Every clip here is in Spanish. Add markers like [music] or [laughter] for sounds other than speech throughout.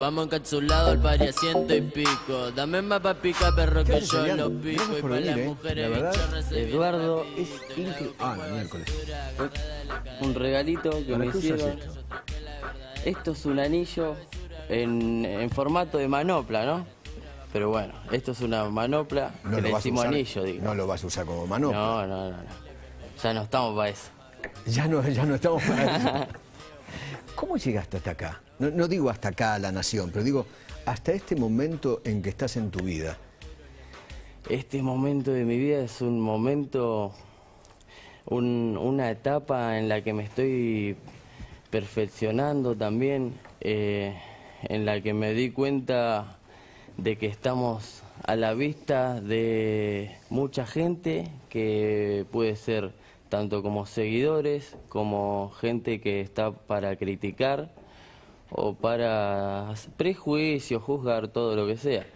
Vamos encapsulados al pari a ciento y pico. Dame más pa' pica, perro, que yo lo pico. Y por pa' venir, las eh. mujeres, La verdad, Eduardo, es increíble. Ah, miércoles. Un regalito que ¿Para me hicieron. esto? Esto es un anillo en, en formato de manopla, ¿no? Pero bueno, esto es una manopla No que lo le vas a decimos usar, anillo, digo. No lo vas a usar como mano. no, no, no, no. Ya no estamos para eso. Ya no, ya no estamos para eso. [laughs] ¿Cómo llegaste hasta acá? No, no digo hasta acá a la nación, pero digo hasta este momento en que estás en tu vida. Este momento de mi vida es un momento, un- una etapa en la que me estoy perfeccionando también, eh, en la que me di cuenta de que estamos a la vista de mucha gente que puede ser tanto como seguidores, como gente que está para criticar o para prejuicios, juzgar todo lo que sea.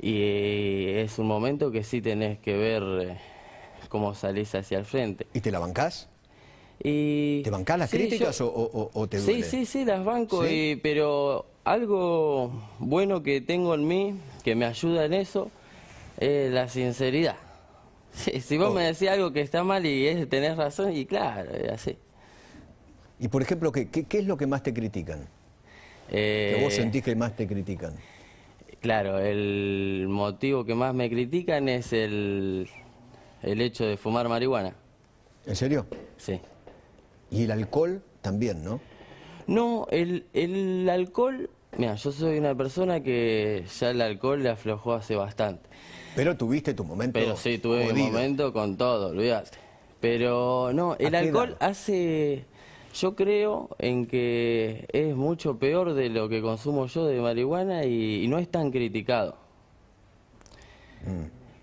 Y eh, es un momento que sí tenés que ver eh, cómo salís hacia el frente. ¿Y te la bancás? Y ¿Te bancás las sí, críticas yo- o, o- o te Sí, duele? sí, sí, las banco, ¿Sí? y- pero algo bueno que tengo en mí, que me ayuda en eso, es la sinceridad. [laughs] Sí, si vos Oh. me decís algo que está mal y es, tenés razón, y claro, es así. Y por ejemplo, ¿qué, qué, qué es lo que más te critican? Que vos Eh, sentís que más te critican. Claro, el motivo que más me critican es el, el hecho de fumar marihuana. ¿En serio? Sí. Y el alcohol también, ¿no? No, el, el alcohol, mira, yo soy una persona que ya el alcohol le aflojó hace bastante. Pero tuviste tu momento Pero sí, tuve mi jodido. momento con todo, olvídate. Pero no, el alcohol edad? hace, yo creo en que es mucho peor de lo que consumo yo de marihuana y, y no es tan criticado,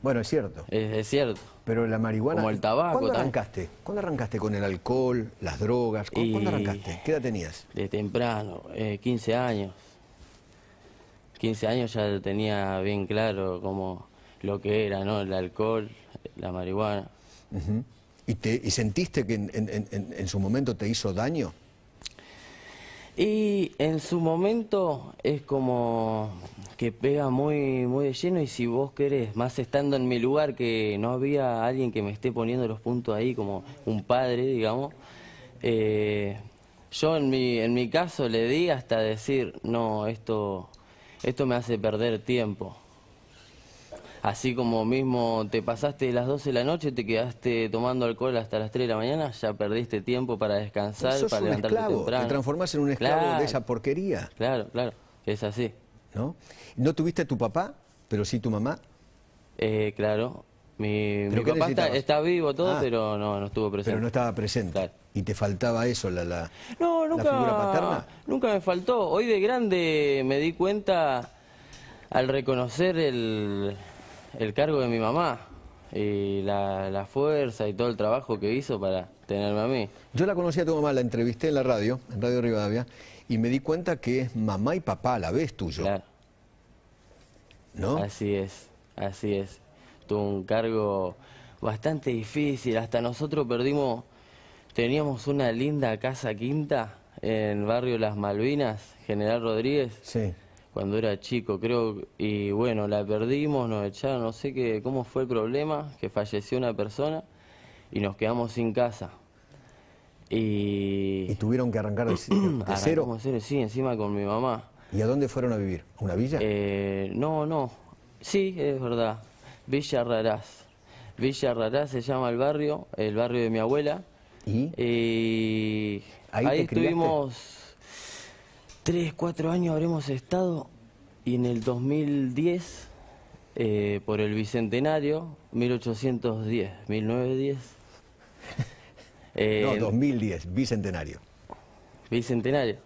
Bueno, es cierto. es, es cierto. Pero la marihuana... Como el tabaco ¿Cuándo también. arrancaste? ¿Cuándo arrancaste con el alcohol, las drogas? ¿Cu- ¿Cuándo Y- arrancaste? ¿Qué edad tenías? De temprano, eh, 15 años. 15 años ya tenía bien claro como lo que era, ¿no? El alcohol, la marihuana. Ujú. ¿Y, te, y sentiste que en, en- en- su momento te hizo daño? Y en su momento es como que pega muy, muy de lleno y si vos querés, más estando en mi lugar que no había alguien que me esté poniendo los puntos ahí como un padre, digamos, eh, yo en mi, en mi caso le di hasta decir, no, esto, esto me hace perder tiempo. Así como mismo te pasaste de las 12 de la noche, te quedaste tomando alcohol hasta las 3 de la mañana, ya perdiste tiempo para descansar, sos para un levantarte esclavo, temprano. te transformás en un esclavo Claro, de esa porquería, Claro, claro, es así. ¿no? ¿No tuviste a tu papá, pero sí tu mamá? Eh, claro, mi, ¿Pero mi papá está, está vivo todo, Ah. pero no, no estuvo presente. Pero no estaba presente. Claro. Y te faltaba eso, la, la, No, la figura nunca, paterna. nunca me faltó. Hoy de grande me di cuenta al reconocer el, el cargo de mi mamá y la, la fuerza y todo el trabajo que hizo para tenerme a mí. Yo la conocí a tu mamá, la entrevisté en la radio, en Radio Rivadavia, y me di cuenta que es mamá y papá a la vez tuyo, Claro, ¿no? así es, así es. Tuvo un cargo bastante difícil. Hasta nosotros perdimos, teníamos una linda casa quinta en barrio Las Malvinas, General Rodríguez. Sí. Cuando era chico, creo, y bueno, la perdimos, nos echaron, no sé qué, cómo fue el problema, que falleció una persona y nos quedamos sin casa. Y, Y tuvieron que arrancar de, [clears throat] de cero. sí, encima con mi mamá. ¿Y a dónde fueron a vivir? ¿A ¿Una villa? Eh, no, no, sí, es verdad, Villa Raraz. Villa Raraz se llama el barrio, el barrio de mi abuela. ¿Y? Y ¿Ahí estuvimos tres, cuatro años habremos estado y en el 2010 eh, por el bicentenario 1810, 1910 [laughs] eh, no, 2010, bicentenario. bicentenario.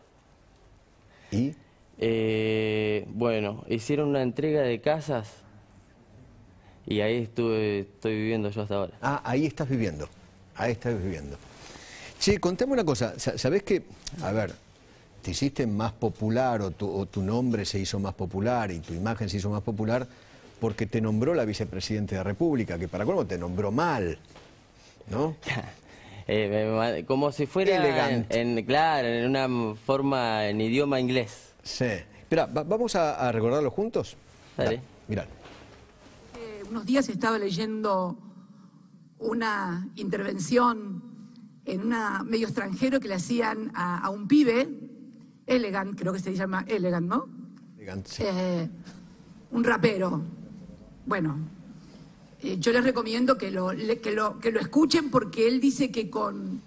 ¿Y? Eh, bueno, hicieron una entrega de casas y ahí estuve, estoy viviendo yo hasta ahora. Ah, ahí estás viviendo. Ahí estás viviendo. Che, contame una cosa. Sa- ¿Sabés que, a ver, te hiciste más popular o tu, o tu nombre se hizo más popular y tu imagen se hizo más popular porque te nombró la vicepresidenta de la República, que para colmo te nombró mal, ¿no? [laughs] Eh, como si fuera Elegant. en, en- claro, en una forma en idioma inglés. Sí. Espera, va- vamos a, a recordarlo juntos. Dale. Mirá. Eh, unos días estaba leyendo una intervención en un medio extranjero que le hacían a, a un pibe, Elegant, creo que se llama Elegant, ¿no? Elegante, sí. Eh, un rapero. Bueno, eh, yo les recomiendo que lo, que, lo, que lo escuchen porque él dice que con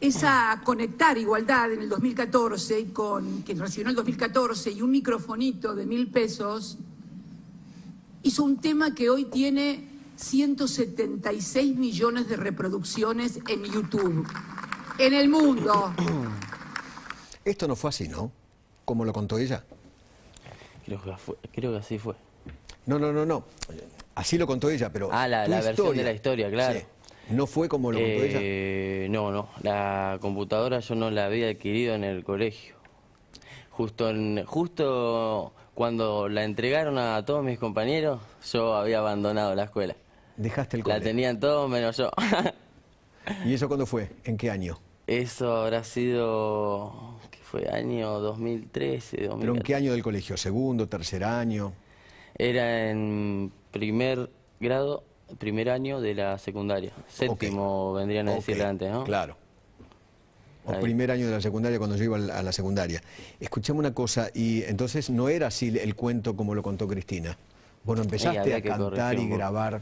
esa conectar igualdad en el 2014 y con que recibió en el 2014 y un microfonito de mil pesos, hizo un tema que hoy tiene 176 millones de reproducciones en YouTube. En el mundo. Esto no fue así, ¿no? Como lo contó ella. Creo que, fue- creo que así fue. No, no, no, no. Así lo contó ella, pero. Ah, la- la versión de la historia, claro. Sí. No fue como lo contó ella. Eh, no, no, la computadora yo no la había adquirido en el colegio. Justo, en, justo cuando la entregaron a todos mis compañeros, yo había abandonado la escuela. Dejaste el La cole. tenían todos menos yo. ¿Y eso cuándo fue? ¿En qué año? Eso habrá sido, ¿qué fue? Año 2013, ¿Pero en 2014. qué año del colegio? ¿Segundo, tercer año? Era en primer grado, primer año de la secundaria. Séptimo vendrían a Ok, decirle antes, ¿no? Claro. O Ahí. primer año de la secundaria cuando yo iba a la- secundaria. Escuchame una cosa, y entonces no era así el cuento como lo contó Cristina. Bueno, empezaste a cantar corregir y grabar.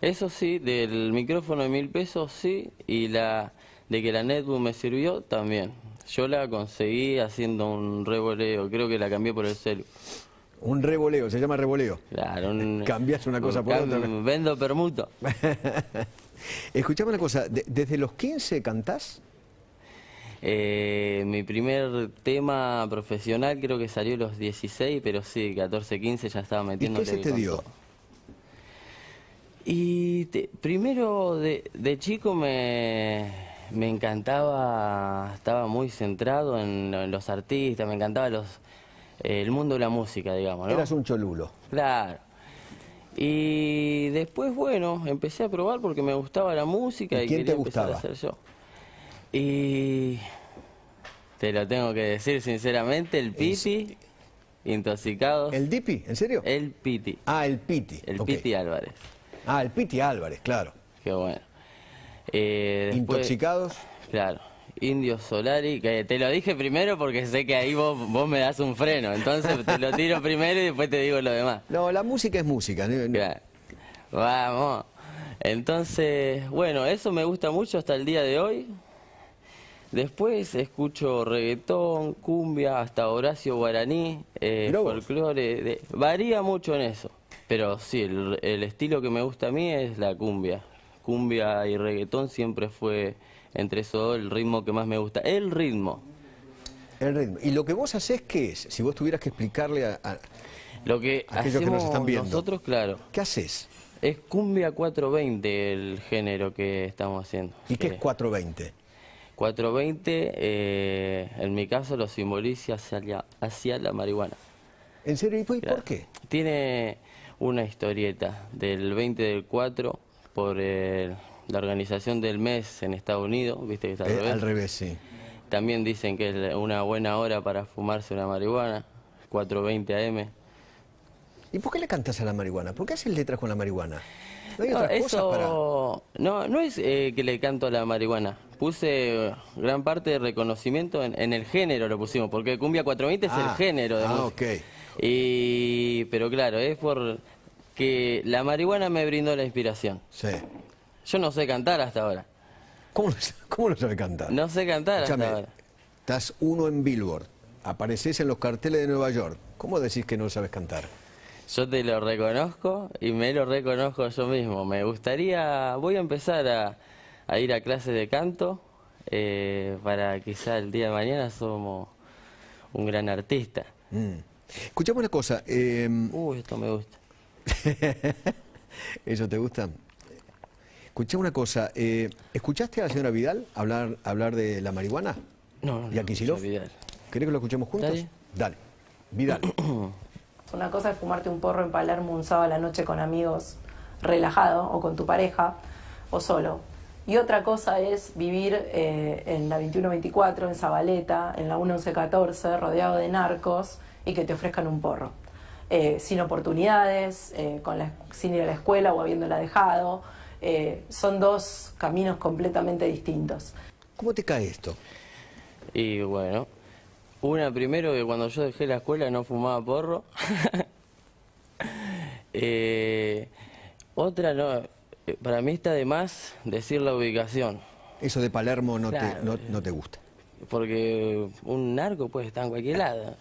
Eso sí, del micrófono de mil pesos sí, y la de que la netbook me sirvió también. Yo la conseguí haciendo un revoleo, creo que la cambié por el celu. Un revoleo, se llama revoleo. Claro, un, [laughs] Cambias una cosa un por otra. Vendo permuto. [laughs] Escuchame una cosa, de- ¿desde los 15 cantás? Eh, mi primer tema profesional creo que salió a los 16, pero sí, 14, 15 ya estaba ¿Y metiendo. qué se te dio? Y te- primero de, de chico me, me encantaba, estaba muy centrado en, en los artistas, me encantaba los, eh, el mundo de la música, digamos, ¿no? Eras un cholulo. Claro. Y después, bueno, empecé a probar porque me gustaba la música ¿Y y, quién quería te empezar a gustaba? hacer yo. Y te lo tengo que decir sinceramente, el Piti, Intoxicados, el, ¿El Dipi? ¿En serio? Piti, Ah, el Piti. el. Piti Álvarez. Ah, el Piti Álvarez, claro. Qué bueno. Eh, después- Intoxicados. Claro. Indio Solari, que te lo dije primero porque sé que ahí vos, vos me das un freno, entonces te lo tiro primero y después te digo lo demás. No, la música es música. ¿no? Claro. Vamos. Entonces, bueno, eso me gusta mucho hasta el día de hoy. Después escucho reggaetón, cumbia, hasta Horacio Guaraní, eh, folclore. de- varía mucho en eso. Pero sí, el, el estilo que me gusta a mí es la cumbia. Cumbia y reggaetón siempre fue entre esos dos el ritmo que más me gusta. El ritmo. El ritmo. ¿Y lo que vos hacés qué es? Si vos tuvieras que explicarle a... a- Lo que Aquellos que nos hacemos están viendo. nosotros, claro, ¿Qué haces? es cumbia 420 el género que estamos haciendo. ¿Y qué es 420? 420, eh, en mi caso lo simboliza hacia, la- hacia la marihuana. ¿En serio? ¿Y por, Claro. por qué? Tiene una historieta del 20 del 4 por eh, la organización del mes en Estados Unidos, viste que está al Eh, revés. al revés, sí. También dicen que es una buena hora para fumarse una marihuana, 420 AM. ¿Y por qué le cantas a la marihuana? ¿Por qué haces letras con la marihuana? ¿No hay No, otras cosas para...? eso no, no es eh, que le canto a la marihuana. Puse eh, gran parte de reconocimiento en, en el género, lo pusimos, porque Cumbia 420 es Ah, el género de ah, música. ok. Y, pero claro, es por que la marihuana me brindó la inspiración. Sí. Yo no sé cantar hasta ahora. ¿Cómo lo, cómo lo sabe cantar? No sé cantar hasta ahora. estás uno en Billboard, apareces en los carteles de Nueva York. ¿Cómo decís que no sabes cantar? Yo te lo reconozco y me lo reconozco yo mismo. Me gustaría, voy a empezar a, a ir a clases de canto eh, para quizá el día de mañana somos un gran artista. Mm. Escuchame una cosa, eh, Uy, esto me gusta. [laughs] ¿eso te gusta? Escuchame una cosa, eh, ¿escuchaste a la señora Vidal hablar, hablar de la marihuana? No, no, ¿Y a no, Kicillof? ¿Querés que lo escuchemos juntos? Dale. Dale. Vidal. [clears throat] Una cosa es fumarte un porro en Palermo un sábado a la noche con amigos, relajado, o con tu pareja, o solo. Y otra cosa es vivir eh, en la 2124, en Zabaleta, en la 1114, rodeado de narcos y que te ofrezcan un porro. Eh, sin oportunidades, eh, con la, sin ir a la escuela o habiéndola dejado. Eh, son dos caminos completamente distintos. ¿Cómo te cae esto? Y bueno, una primero que cuando yo dejé la escuela no fumaba porro. [laughs] Eh, otra no, para mí está de más decir la ubicación, Eso de Palermo no, Claro. te, no, no te gusta. porque un narco puede estar en cualquier lado.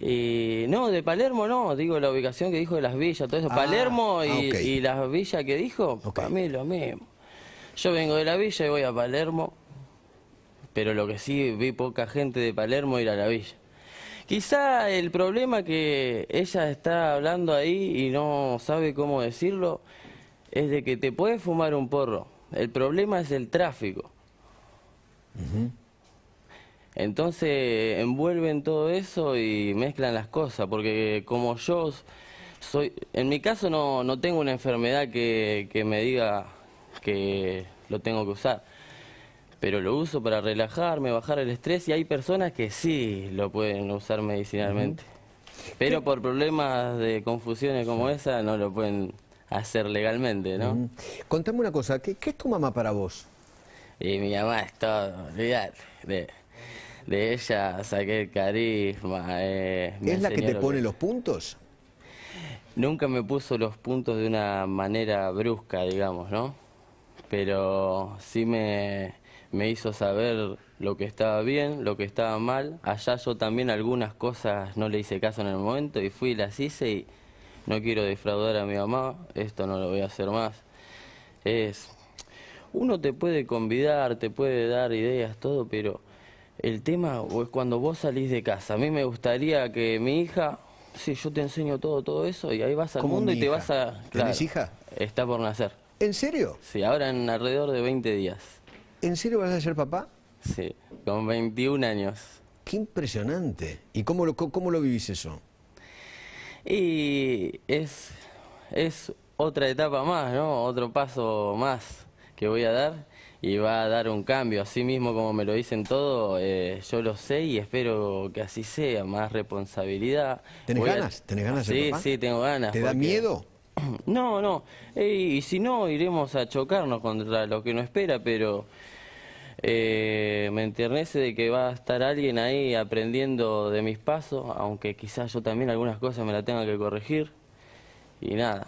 Y no, de Palermo no, digo la ubicación que dijo de las villas, todo eso. Ah, Palermo y, ah, y las villas que dijo, para mí es lo mismo. Yo vengo de la villa y voy a Palermo, pero lo que sí vi poca gente de Palermo ir a la villa. Quizá el problema que ella está hablando ahí y no sabe cómo decirlo es de que te puedes fumar un porro. El problema es el tráfico. Entonces envuelven todo eso y mezclan las cosas, porque como yo soy, en mi caso no, no tengo una enfermedad que, que me diga que lo tengo que usar, pero lo uso para relajarme, bajar el estrés y hay personas que sí lo pueden usar medicinalmente, pero por problemas de confusiones como esa no lo pueden hacer legalmente, ¿no? Contame una cosa, ¿qué, qué es tu mamá para vos? Y mi mamá es todo, olvidate. De, de ella saqué el carisma. eh, ¿Es la que te pone los puntos? Nunca me puso los puntos de una manera brusca, digamos, ¿no? Pero sí me, me hizo saber lo que estaba bien, lo que estaba mal. Allá yo también algunas cosas no le hice caso en el momento y fui y las hice y no quiero defraudar a mi mamá, esto no lo voy a hacer más. Es uno te puede convidar, te puede dar ideas, todo, pero el tema es cuando vos salís de casa. A mí me gustaría que mi hija, sí, yo te enseño todo, todo eso, y ahí vas al ¿Cómo mundo y te hija? vas a... ¿Tenés hija? Está por nacer. ¿En serio? Sí, ahora en alrededor de 20 días. ¿En serio vas a ser papá? Sí, con 21 años. Qué impresionante. ¿Y cómo lo, cómo lo vivís eso? Y es, es otra etapa más, ¿no? Otro paso más que voy a dar y va a dar un cambio. Así mismo como me lo dicen todo, eh, yo lo sé y espero que así sea, más responsabilidad. ¿Tenés Voy a- ganas? ¿Tenés ganas de Sí, papá? sí, tengo ganas. ¿Te da miedo? [clears throat] No, no. Eh, y si no, iremos a chocarnos contra lo que no espera, pero eh, me enternece de que va a estar alguien ahí aprendiendo de mis pasos, aunque quizás yo también algunas cosas me la tenga que corregir. Y nada,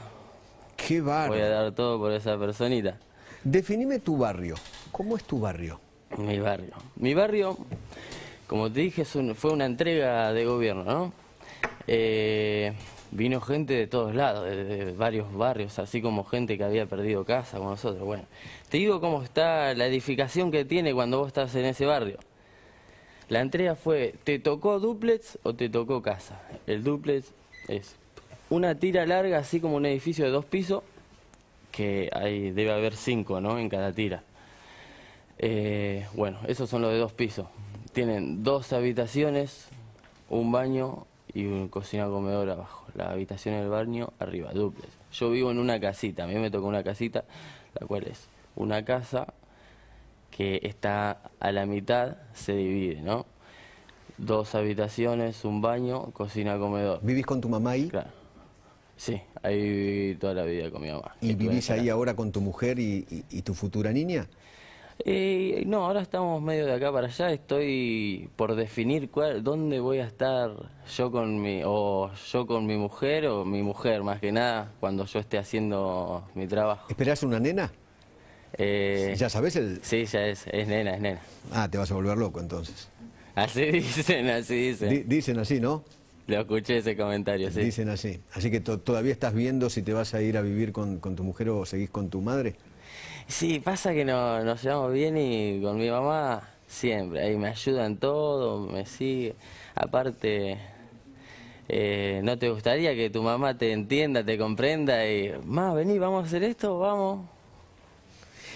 Qué voy a bárbaro. dar todo por esa personita. Definime tu barrio. ¿Cómo es tu barrio? Mi barrio. Mi barrio, como te dije, un- fue una entrega de gobierno, ¿no? Eh, vino gente de todos lados, de, de varios barrios, así como gente que había perdido casa con nosotros. Bueno, te digo cómo está la edificación que tiene cuando vos estás en ese barrio. La entrega fue, ¿te tocó duplex o te tocó casa? El duplex es una tira larga, así como un edificio de dos pisos, que hay, debe haber cinco, ¿no? En cada tira. Eh, bueno, esos son los de dos pisos. Tienen dos habitaciones, un baño y un cocina comedor abajo. La habitación y el baño arriba, duplex. Yo vivo en una casita, a mí me tocó una casita, la cual es una casa que está a la mitad, se divide, ¿no? Dos habitaciones, un baño, cocina comedor. ¿Vivís con tu mamá ahí? Claro. Sí, ahí viví toda la vida con mi mamá. ¿Y vivís ahí ahora con tu mujer y, y- y tu futura niña? Eh, no, ahora estamos medio de acá para allá. Estoy por definir cuál, dónde voy a estar yo con mi, o yo con mi mujer o mi mujer más que nada cuando yo esté haciendo mi trabajo. ¿Esperás una nena? Eh, ¿Ya sabes el...? Sí, ya es, es nena, es nena. Ah, te vas a volver loco entonces. Así [laughs] dicen, así dicen. Di- dicen así, ¿no? Lo escuché ese comentario, sí. Dicen así. Así que to- todavía estás viendo si te vas a ir a vivir con, con tu mujer o seguís con tu madre. Sí, pasa que no, nos llevamos bien y con mi mamá siempre, ahí me ayuda en todo, me sigue. Aparte, eh, ¿no te gustaría que tu mamá te entienda, te comprenda y, más, vení, vamos a hacer esto, vamos?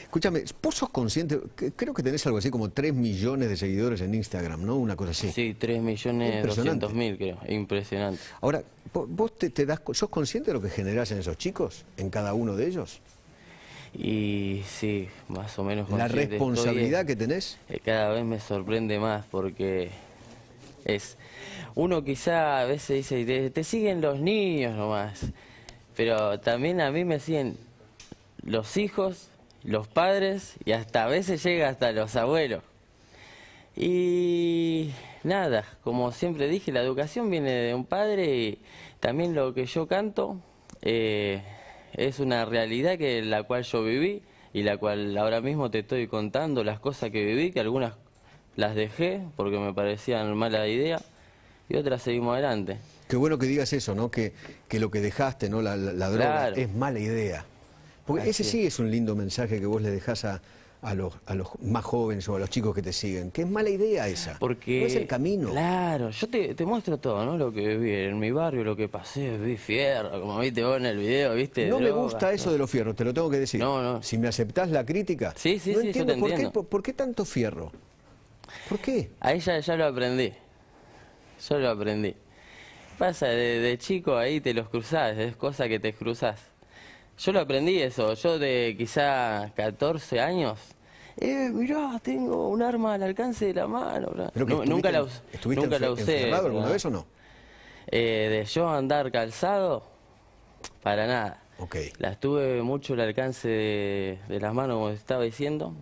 Escúchame, vos sos consciente, creo que tenés algo así como 3 millones de seguidores en Instagram, ¿no? Una cosa así. Sí, 3 millones Impresionante. 200 mil creo, impresionante. Ahora, vo- ¿vos te, te das, sos consciente de lo que generás en esos chicos, en cada uno de ellos? Y sí, más o menos La consciente estoy, responsabilidad que tenés. cada vez me sorprende más porque es uno quizá a veces dice, te, te siguen los niños nomás, pero también a mí me siguen los hijos, los padres y hasta a veces llega hasta los abuelos. Y nada, como siempre dije, la educación viene de un padre y también lo que yo canto eh, es una realidad que la cual yo viví y la cual ahora mismo te estoy contando las cosas que viví, que algunas las dejé porque me parecían mala idea y otras seguimos adelante. Qué bueno que digas eso, ¿no? Que, que lo que dejaste, ¿no? La, la- la droga Claro. es mala idea. Porque Así ese es. sí es un lindo mensaje que vos le dejás a, a los, a los más jóvenes o a los chicos que te siguen. Que es mala idea esa. Porque... No es el camino. Claro, yo te, te muestro todo, ¿no? Lo que viví en mi barrio, lo que pasé, vi fierro, como viste vos en el video, ¿viste? No me gusta eso de los fierros, te lo tengo que decir. No, no. Si me aceptás la crítica, Sí, sí, no sí, yo entiendo te por, qué, por qué tanto fierro. ¿Por qué? Ahí ya, ya lo aprendí. Yo lo aprendí. Pasa, de, de chico ahí te los cruzás, es cosa que te cruzás. Yo lo aprendí eso, yo de quizá 14 años. Eh, mirá, tengo un arma al alcance de la mano. Pero nunca la, us- estuviste- ¿Estuviste nunca la usé. alguna vez o no? Eh, de yo andar calzado, para nada. Ok. La tuve mucho al alcance de, de las manos, como estaba diciendo.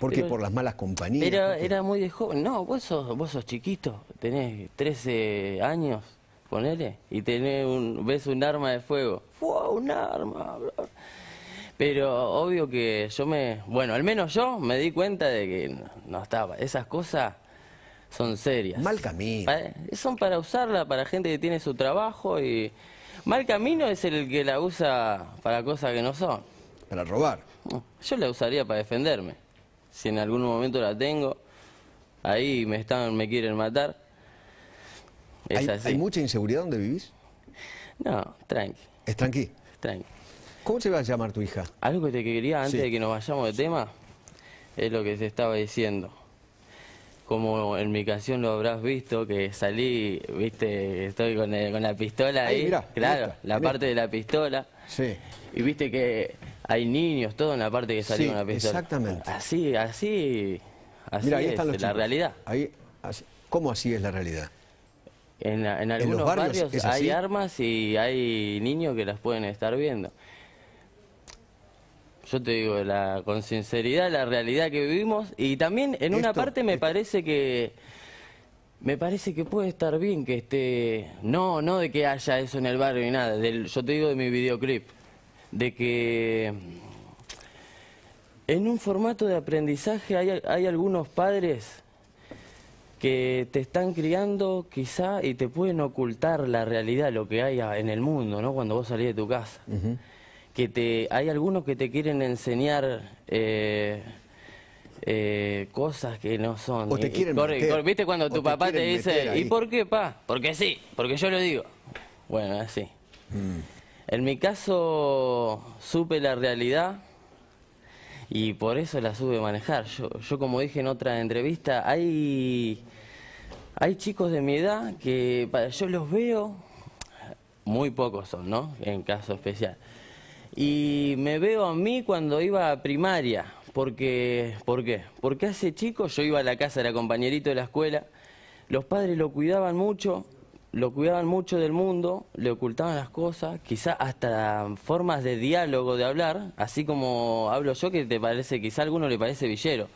¿Por qué? Pero- ¿Por las malas compañías? era, era muy de joven. No, vos sos, vos sos chiquito, tenés 13 años, ponele, y tenés un, ves un arma de fuego. ¡Fua, un arma! bla, bla. Pero obvio que yo me... Bueno, al menos yo me di cuenta de que no, no estaba. Esas cosas son serias. Mal camino. Pa- son para usarla para gente que tiene su trabajo y... Mal camino es el que la usa para cosas que no son. Para robar. Yo la usaría para defenderme. Si en algún momento la tengo, ahí me están, me quieren matar. ¿Hay, mucha inseguridad donde vivís? No, tranqui, Es tranqui. tranqui. ¿Cómo se va a llamar tu hija? Algo que te quería antes Sí. de que nos vayamos de tema es lo que te estaba diciendo. Como en mi canción lo habrás visto, que salí, viste, estoy con, el- con la pistola Ahí, ahí. mirá, claro, la mirá. parte de la pistola. Sí. Y viste que hay niños, todo en la parte que salió Sí, con la pistola. exactamente. Así, así, así ahí es están los la chicos. realidad. Ahí, así- ¿Cómo así es la realidad? En, en algunos barrios hay armas y hay niños que las pueden estar viendo. Yo te digo, la, con sinceridad, la realidad que vivimos y también en una parte me esto- parece que me parece que puede estar bien que esté no no de que haya eso en el barrio ni nada. Del, yo te digo de mi videoclip de que en un formato de aprendizaje hay, hay algunos padres que te están criando quizá y te pueden ocultar la realidad, lo que hay en el mundo, ¿no? Cuando vos salís de tu casa. Que te, hay algunos que te quieren enseñar eh, eh, cosas que no son. O te Y- y quieren corre- meter, corre- ¿Viste cuando tu papá te dice, ahí". ¿y por qué, pa? Porque sí, porque yo lo digo. Bueno, así. Mm. En mi caso supe la realidad y por eso la supe manejar. Yo, yo como dije en otra entrevista, hay, hay chicos de mi edad que para, yo los veo, muy pocos son, ¿no? En caso especial. Y me veo a mí cuando iba a primaria. Porque, ¿Por qué? Porque hace chico yo iba a la casa, era compañerito de la escuela, los padres lo cuidaban mucho, lo cuidaban mucho del mundo, le ocultaban las cosas, quizá hasta formas de diálogo, de hablar, así como hablo yo que te parece, quizá a alguno le parece villero,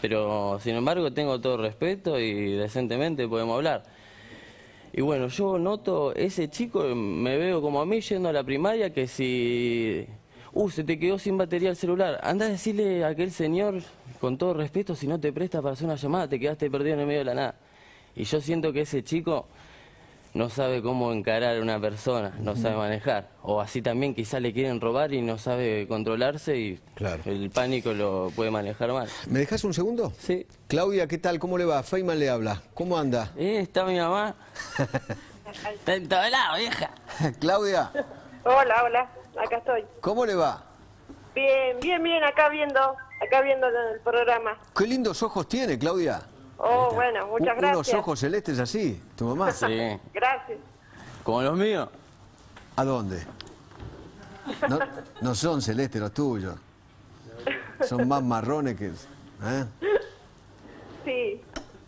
pero sin embargo tengo todo respeto y decentemente podemos hablar. Y bueno, yo noto ese chico, me veo como a mí yendo a la primaria que si, uh, se te quedó sin batería el celular, anda a decirle a aquel señor, con todo respeto, si no te presta para hacer una llamada, te quedaste perdido en el medio de la nada. Y yo siento que ese chico no sabe cómo encarar a una persona, no sabe manejar. O así también quizás le quieren robar y no sabe controlarse y Claro. el pánico lo puede manejar mal. ¿Me dejas un segundo? Sí. Claudia, ¿qué tal? ¿Cómo le va? Feynman le habla. ¿Cómo anda? Eh, está mi mamá. [laughs] está en todo lado, vieja. [laughs] Claudia, Hola, hola, acá estoy. ¿cómo le va? Bien, bien, bien, acá viendo, acá viendo el programa. Qué lindos ojos tiene, Claudia. Oh, bueno, muchas U- Unos gracias. ojos celestes así, tu mamá. [laughs] Sí. Gracias. Como los míos. ¿A dónde? No, no son celestes los tuyos. Son más marrones que... ¿eh? Sí,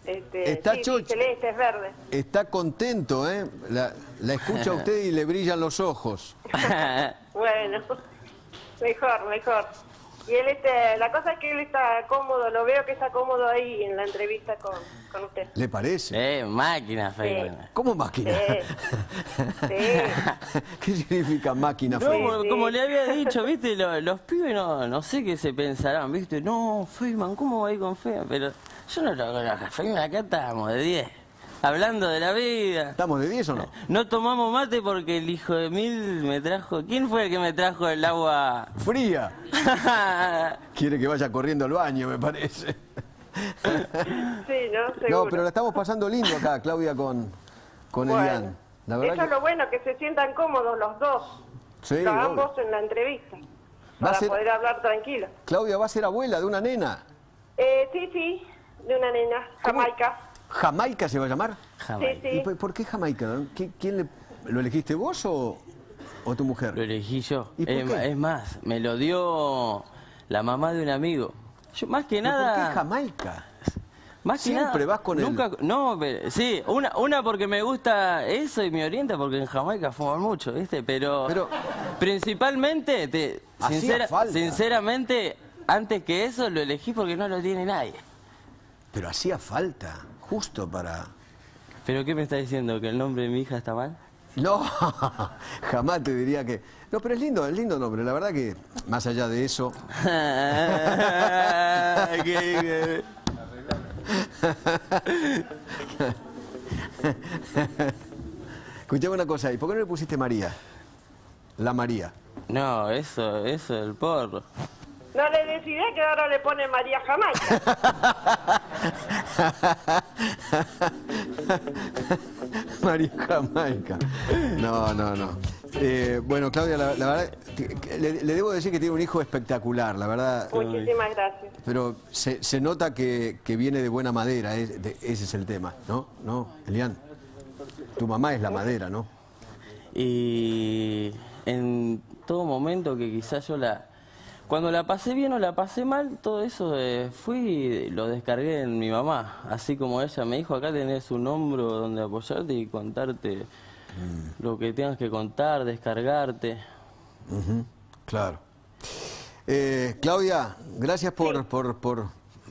Este, Está sí, sí, chocho. celeste, es verde. Está contento, ¿eh? La, la escucha a usted y le brillan los ojos. [laughs] Bueno, mejor, mejor. Y él, este, la cosa es que él está cómodo, lo veo que está cómodo ahí en la entrevista con, con usted. ¿Le parece? eh, máquina, Feynman. ¿Cómo máquina? Sí. [laughs] Sí. ¿Qué significa máquina? No, Feynman? como, le había dicho, viste, Lo- los pibes no, no sé qué se pensarán, viste, no, Feynman, ¿cómo va a ir con Feynman? Pero yo no lo conozco, Feynman, acá estamos de 10, hablando de la vida. ¿Estamos de 10 o no? No tomamos mate porque el hijo de Mil me trajo... ¿Quién fue el que me trajo el agua? Fría. [laughs] Quiere que vaya corriendo al baño, me parece. Sí, ¿no? Seguro. No, pero la estamos pasando lindo acá, Claudia, con, con Bueno, Elian. La verdad eso es que- lo bueno, que se sientan cómodos los dos, Sí, los obvio. ambos en la entrevista, Va a para ser- poder hablar tranquilo. Claudia va a ser abuela de una nena. Eh, sí, sí, de una nena, ¿Cómo? Jamaica. ¿Jamaica se va a llamar? Sí, ¿Y sí. por, por qué Jamaica? ¿Qui- ¿Quién le, lo elegiste vos o, o tu mujer? Lo elegí yo. ¿Y por es, qué? ma- es más, me lo dio la mamá de un amigo. Yo, más que ¿Pero nada... ¿Por qué Jamaica? Más que Siempre nada, vas con el- nunca, No, pero, sí, una, una porque me gusta eso y me orienta porque en Jamaica fuman mucho, ¿viste? Pero, Pero- principalmente, te, Hacía sincera- falta. sinceramente, antes que eso lo elegí porque no lo tiene nadie. Pero hacía falta, justo para... ¿Pero qué me está diciendo? ¿Que el nombre de mi hija está mal? No, [laughs] jamás te diría que... No, pero es lindo, es lindo nombre. La verdad que, más allá de eso... [laughs] ¿Qué- Escuchame una cosa, ¿y por qué no le pusiste María? La María. No, eso, eso, el porro. No le decidí que ahora le pone María Jamaica. [laughs] [laughs] María Jamaica. No, no, no. Eh, bueno, Claudia, la, la verdad, le, le debo decir que tiene un hijo espectacular, la verdad. Muchísimas gracias. Pero se, se nota que, que viene de buena madera, es- de- ese es el tema, ¿no? ¿No, Elian? Tu mamá es la madera, ¿no? Y en todo momento que quizás yo la... Cuando la pasé bien o la pasé mal, todo eso eh, fui y lo descargué en mi mamá. Así como ella me dijo, acá tenés un hombro donde apoyarte y contarte lo que tengas que contar, descargarte. Claro. Eh, Claudia, gracias por, por, por,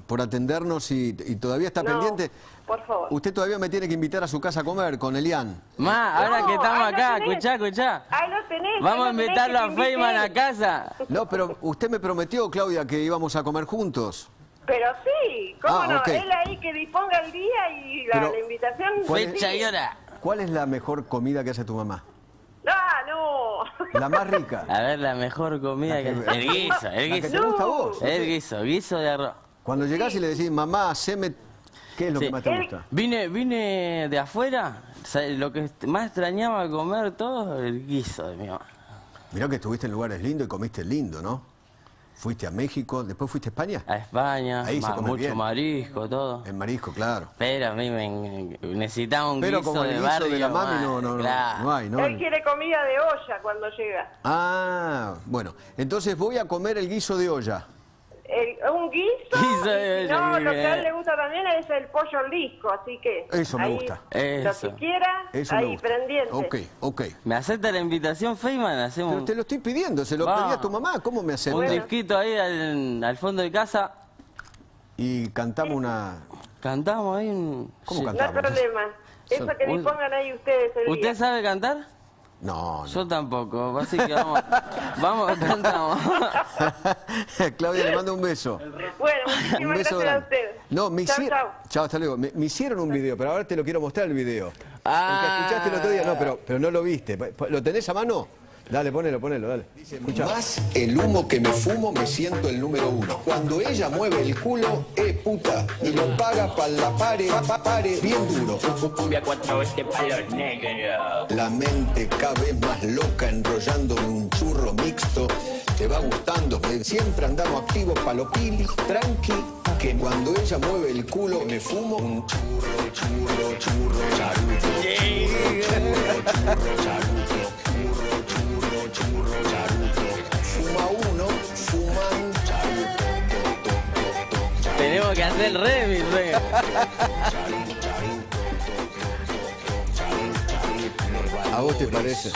por atendernos y, y todavía está No, pendiente. Por favor. Usted todavía me tiene que invitar a su casa a comer con Elian. Ma, ahora No, que estamos acá, escuchá, escuchá. Ahí lo tenés. Vamos a invitarlo a Feynman a él. casa. No, pero usted me prometió, Claudia, que íbamos a comer juntos. Pero sí, ¿cómo Ah, no? ok. Él ahí que disponga el día y la, Pero, la invitación. ¿cuál es- Fecha y hora. ¿Cuál es la mejor comida que hace tu mamá? Ah, no. La más rica. A ver, la mejor comida que... que- El guiso, el La que te guiso. gusta a vos. El guiso, guiso de arroz. Cuando llegás y le decís, mamá, haceme... ¿Qué es lo Sí. que más te gusta? Vine, vine de afuera, lo que más extrañaba comer todo, el guiso de mi mamá. Mirá que estuviste en lugares lindos y comiste lindo, ¿no? Fuiste a México, después fuiste a España. A España, Ahí se come mucho bien. marisco, todo. En marisco, claro. Pero a mí me necesitaba un Pero guiso como el de guiso barrio. de la mami ma, no, no, no, claro. no hay, ¿no? Él quiere comida de olla cuando llega. Ah, bueno. Entonces voy a comer el guiso de olla. El- un guiso. [laughs] Y no, lo que a él le gusta también es el pollo al disco, así que. Eso me ahí, gusta. Lo Eso. que quiera, Eso me ahí gusta. pendiente. Ok, ok. ¿Me acepta la invitación, Feynman? Hacemos Pero un, te lo estoy pidiendo, se lo Va. pedí a tu mamá. ¿Cómo me un aceptas? disquito ahí al, al fondo de casa. Y cantamos una... Cantamos ahí un... ¿Cómo Sí. No hay cantamos? problema. Eso que Un- dispongan ahí ustedes el ¿Usted día. sabe cantar? No, no. Yo tampoco, así que vamos, [laughs] vamos, cantamos. [laughs] Claudia, le mando un beso. Bueno, Un beso gracias a grande. ustedes. No, me Chau, hicieron. Chao, hasta luego. Me, me hicieron un video, pero ahora te lo quiero mostrar el video. Ah. El que escuchaste el otro día, no, pero, pero no lo viste. ¿Lo tenés a mano? Dale, ponelo, ponelo, dale. Escuchá. Más el humo que me fumo, me siento el número uno. Cuando ella mueve el culo, eh puta, y lo paga pa' la pare, pa, pa- pare, bien duro. Cumbia cuatro este palo negro. La mente cada vez más loca, enrollándome un churro mixto. Te va gustando, siempre andamos activos pa' lo pili, tranqui. Que cuando ella mueve el culo, me fumo un churro, churro, churro, charuto. Churro, churro, charuto. Churro, tenemos que hacer el remix, venga. ¿A vos te parece?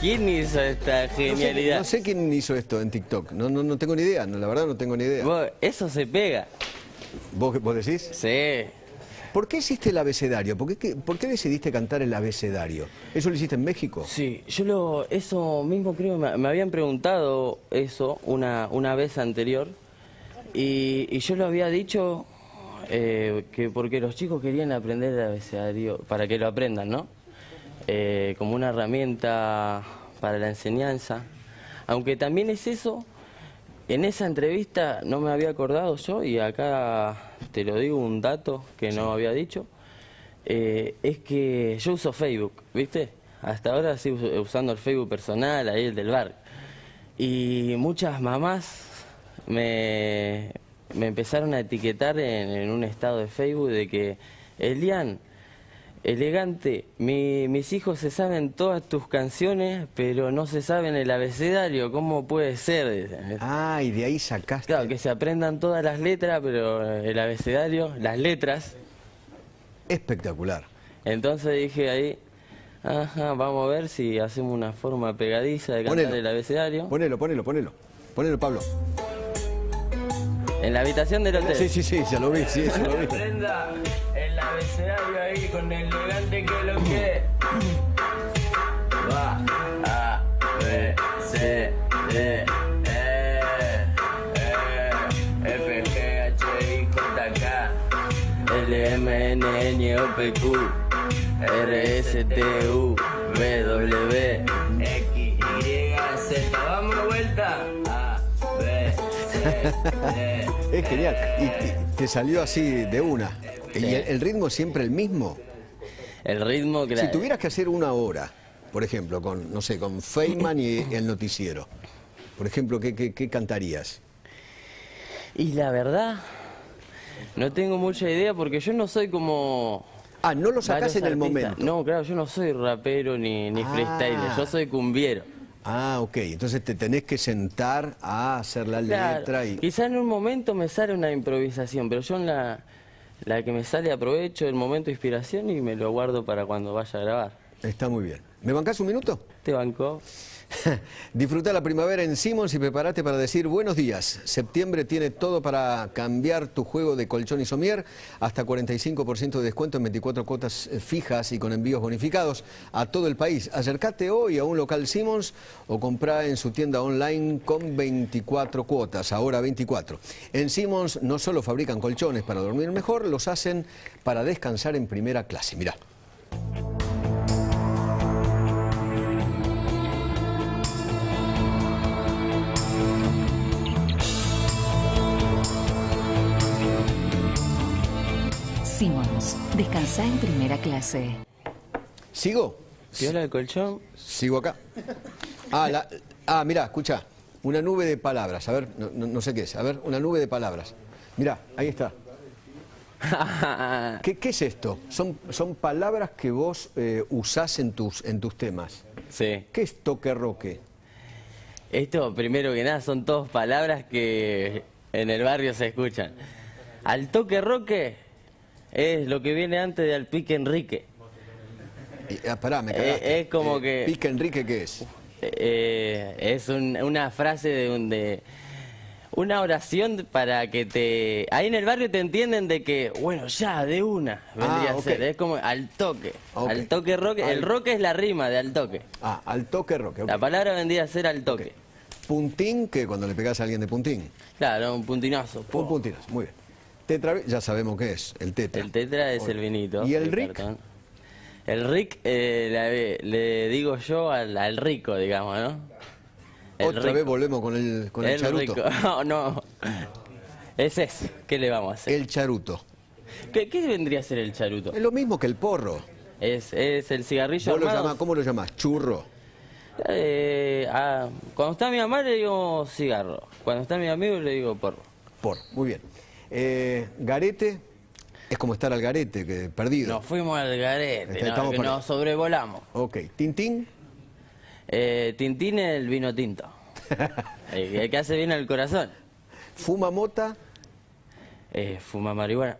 ¿Quién hizo esta genialidad? No sé, no sé, quién hizo esto en TikTok. No, no, no tengo ni idea. La verdad no tengo ni idea. Vos, eso se pega. ¿Vos, ¿Vos decís? Sí. ¿Por qué hiciste el abecedario? ¿Por qué, decidiste cantar el abecedario? ¿Eso lo hiciste en México? Sí, yo lo, eso mismo creo, me, me habían preguntado eso una, una vez anterior y, y yo lo había dicho eh, que porque los chicos querían aprender el abecedario, para que lo aprendan, ¿no? Eh, como una herramienta para la enseñanza, aunque también es eso, en esa entrevista no me había acordado yo y acá te lo digo un dato que no había dicho. Eh, es que yo uso Facebook, ¿viste? Hasta ahora sigo us- usando el Facebook personal, ahí el del bar. Y muchas mamás me, me empezaron a etiquetar en, en un estado de Facebook de que, Elian, elegante, mi- mis hijos se saben todas tus canciones, pero no se saben el abecedario, ¿cómo puede ser? Ah, y de ahí sacaste. Claro, que se aprendan todas las letras, pero el abecedario, las letras, Espectacular. Entonces dije ahí, ajá, vamos a ver si hacemos una forma pegadiza de cantar Ponelo. el abecedario. Ponelo, ponelo, ponelo. Ponelo, Pablo. En la habitación del hotel. Sí, sí, sí, ya lo vi, sí, ya lo vi. Prenda el abecedario ahí con el elegante que lo que. Va. A, B, C, D, E, E, F, G, H, I, J, K, L, M, N, N, O, P, Q, R, S, T, U, V, W, [laughs] Es genial. Y, te salió así de una. ¿Y el, ritmo siempre el mismo? El ritmo que Si tuvieras que hacer una hora, por ejemplo, con, no sé, con Feynman y el noticiero, por ejemplo, ¿qué, qué, qué cantarías? Y la verdad, no tengo mucha idea porque yo no soy como. Ah, no lo sacás en el artistas. momento. No, claro, yo no soy rapero ni, ni Ah. freestyler, yo soy cumbiero. Ah, ok. Entonces te tenés que sentar a hacer la Claro, letra y... Quizá en un momento me sale una improvisación, pero yo en la, la que me sale aprovecho el momento de inspiración y me lo guardo para cuando vaya a grabar. Está muy bien. ¿Me bancás un minuto? ¿Te bancó? [laughs] Disfruta la primavera en Simmons y prepárate para decir buenos días. Septiembre tiene todo para cambiar tu juego de colchón y somier. Hasta 45% de descuento en 24 cuotas eh, fijas y con envíos bonificados a todo el país. Acércate hoy a un local Simmons o comprá en su tienda online con 24 cuotas, ahora 24. En Simmons no solo fabrican colchones para dormir mejor, los hacen para descansar en primera clase. Mirá. Simmons, descansa en primera clase. ¿Sigo? ¿Piola el colchón? Sigo acá. Ah, la, ah mirá, escucha. Una nube de palabras. A ver, no, no- no sé qué es. A ver, una nube de palabras. Mirá, ahí está. [laughs] ¿Qué, qué es esto? Son, son palabras que vos eh, usás en tus, en tus temas. sí. ¿Qué es toque roque? Esto, primero que nada, son todas palabras que en el barrio se escuchan. Al toque roque es lo que viene antes de al pique Enrique. Y, ah, pará, me Eh, cagaste. es como que- Pica Enrique, ¿qué es? Eh, es un- una frase de, un, de una oración para que te... Ahí en el barrio te entienden de que, bueno, ya, de una, vendría Ah, a ser. Es como al toque. Al toque roque. Al- El roque es la rima de al toque. Ah, al toque roque. La palabra vendría a ser al toque. Puntín, que cuando le pegás a alguien de puntín. Claro, un puntinazo. po. Un puntinazo, muy bien. Tetra, ya sabemos qué es, el tetra. El tetra es el vinito. ¿Y el Rick? cartón. El Rick eh, le, le digo yo al, al rico, digamos, ¿no? El Otra rico. vez volvemos con el, con el, El charuto. rico. [laughs] No, no. Es ese. ¿Qué le vamos a hacer? El charuto. ¿Qué, qué vendría a ser el charuto? Es lo mismo que el porro. Es, es el cigarrillo ¿Vos lo llamás, ¿Cómo lo llamás? Churro. Eh, ah, cuando está mi mamá le digo cigarro. Cuando está mi amigo le digo porro. Por. Muy bien. Eh, garete es como estar al garete, que perdido. Nos fuimos al garete, Está- no, nos sobrevolamos. Ok. Tintín. Eh, Tintín el vino tinto. [laughs] el, el que hace bien al corazón. Fuma mota. Eh, fuma marihuana.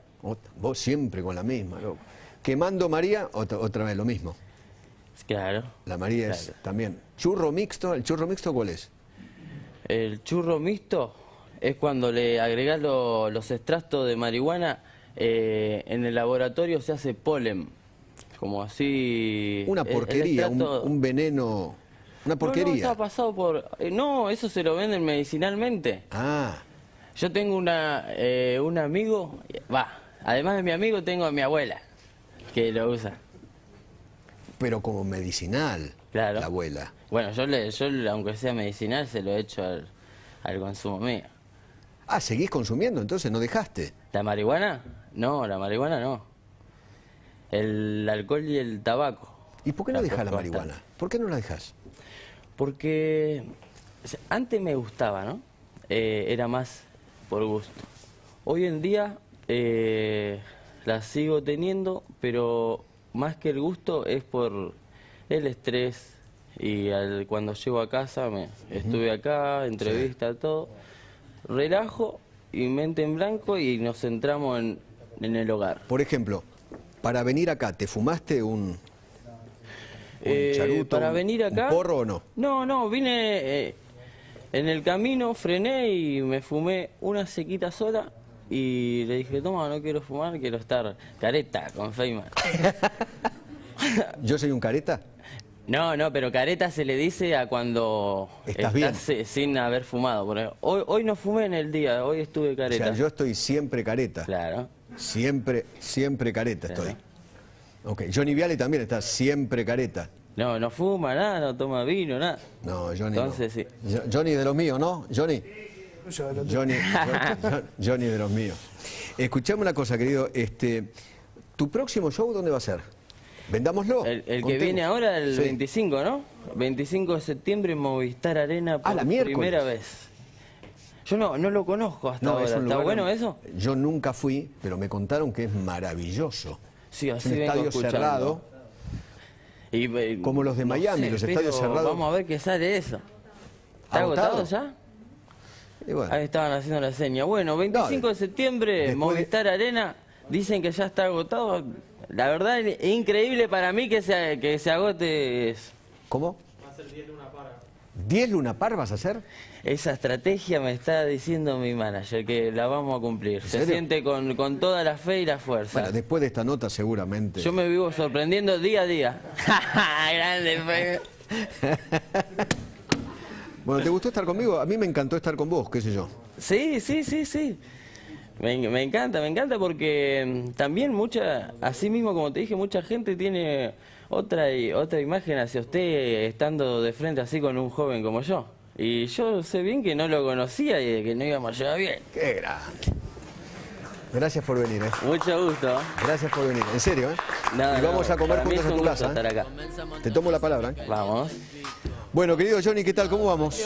Vos siempre con la misma, loco. Quemando María, otra, otra vez lo mismo. Claro. La María es también. Churro mixto, ¿el churro mixto cuál es? El churro mixto es cuando le agregas lo- los extractos de marihuana. eh, en el laboratorio se hace polen. Como así. Una porquería, un, extracto- un veneno, una No, no, porquería. está pasado por. eh, no, eso se lo venden medicinalmente. Ah, Yo tengo una, eh, un amigo, va, además de mi amigo tengo a mi abuela, que lo usa. pero como medicinal, Claro. la abuela. Bueno, yo, le, yo aunque sea medicinal, se lo he hecho al, al consumo mío. Ah, seguís consumiendo, entonces no dejaste. ¿La marihuana? No, la marihuana no. El alcohol y el tabaco. ¿Y por qué no dejas la marihuana? ¿Por qué no la dejas? Porque antes me gustaba, ¿no? Eh, era más por gusto. Hoy en día eh, la sigo teniendo, pero más que el gusto es por el estrés. Y al- cuando llego a casa, me, estuve acá, entrevista, todo, relajo y mente en blanco y nos centramos en, en el hogar. Por ejemplo, para venir acá, ¿te fumaste un, un Eh, charuto, para un- venir un acá. porro o no? No, no, vine eh, en el camino, frené y me fumé una sequita sola y le dije, toma, no quiero fumar, quiero estar careta con Feynman. [laughs] ¿Yo soy un careta? No, no, pero careta se le dice a cuando Estás bien. si- sin haber fumado. por ejemplo. Hoy, hoy no fumé en el día, hoy estuve O careta. sea, yo estoy siempre careta. Claro. Siempre, siempre careta Claro. estoy. Ok, Johnny Viale también está siempre careta. No, no fuma nada, no toma vino, nada. No, Johnny no. Entonces sí. Jo- Johnny de los míos, ¿no? Johnny. Johnny, Jo- Johnny de los míos. Escuchame una cosa, querido. Este, ¿Tu próximo show dónde va a ser? Vendámoslo. El, el que viene ahora, el Sí. 25, ¿no? 25 de septiembre Movistar Arena por Ah, la miércoles. primera vez. Yo no, no lo conozco hasta No, ahora. es un ¿Está bueno eso? Yo nunca fui, pero me contaron que es maravilloso. Sí, Es así un vengo estadio escuchando. cerrado. Y, eh, Como los de Miami, los estadios cerrados. Vamos a ver qué sale eso. ¿Está ¿Agotado? ya? Y bueno, Ahí estaban haciendo la seña. Bueno, 25 de septiembre, de- Movistar Arena. Dicen que ya está agotado. La verdad es increíble para mí que se, que se agote eso. ¿Cómo? Va a ser 10 Luna Par. ¿10 Luna Par vas a hacer? Esa estrategia me está diciendo mi manager que la vamos a cumplir. Se serio? siente con, con toda la fe y la fuerza. Bueno, después de esta nota seguramente. Yo me vivo sorprendiendo día a día. [laughs] Grande fe. [laughs] Bueno, ¿te gustó estar conmigo? A mí me encantó estar con vos, qué sé yo. Sí, sí, sí, sí. Me, me encanta, me encanta porque mm, también mucha, así mismo como te dije, mucha gente tiene otra otra imagen hacia usted estando de frente así con un joven como yo. Y yo sé bien que no lo conocía y que no íbamos a llevar bien. Qué grande. Gracias por venir, ¿eh? Mucho gusto. Gracias por venir, en serio, ¿eh? Nada, y vamos no, a comer juntos en tu casa. ¿eh? Te tomo la palabra. ¿eh? Vamos. Bueno, querido Johnny, ¿qué tal? ¿Cómo vamos?